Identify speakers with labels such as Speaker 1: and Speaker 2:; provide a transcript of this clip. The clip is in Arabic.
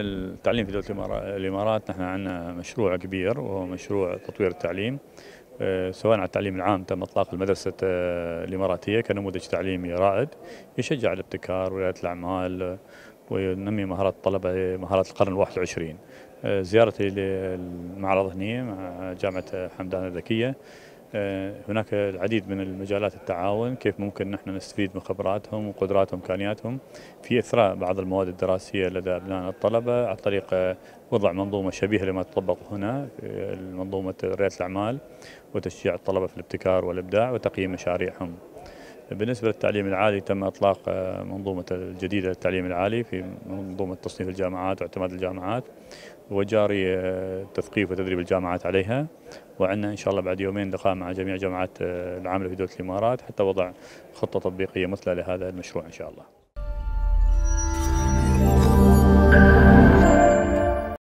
Speaker 1: التعليم في دولة الإمارات نحن عندنا مشروع كبير وهو مشروع تطوير التعليم. آه، سواء على التعليم العام تم إطلاق المدرسة آه، الإماراتية كنموذج تعليمي رائد يشجع الابتكار ورياده الأعمال وينمي مهارات الطلبة مهارات القرن الواحد والعشرين. آه، زيارتي للمعرض هنا مع جامعة حمدان الذكية. آه، هناك العديد من المجالات التعاون كيف ممكن نحن نستفيد من خبراتهم وقدراتهم وإمكانياتهم في إثراء بعض المواد الدراسية لدى ابنائنا الطلبة عن طريق آه، وضع منظومة شبيهة لما تطبق هنا منظومة ريادة الأعمال وتشجيع الطلبة في الابتكار والإبداع وتقييم مشاريعهم. بالنسبة للتعليم العالي تم إطلاق آه، منظومة الجديدة للتعليم العالي في منظومة تصنيف الجامعات واعتماد الجامعات وجاري آه، تثقيف وتدريب الجامعات عليها. وعندنا إن شاء الله بعد يومين لقاء مع جميع جامعات آه، العاملة في دولة الإمارات حتى وضع خطة تطبيقية مثلى لهذا المشروع إن شاء الله.